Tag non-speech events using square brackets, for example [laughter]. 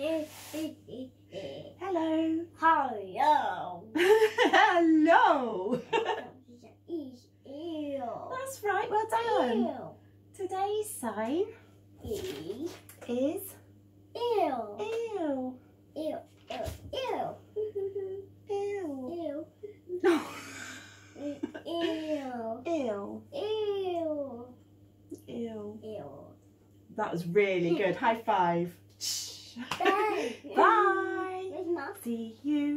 Hello. [laughs] Hello. Hello. That's right. Well done. Today's sign Ew. is Ew. ew. Ew. Ew. Ew. [laughs] Ew. Ew. [laughs] Ew. Ew. Ew. Ew. That was really good. High five see you.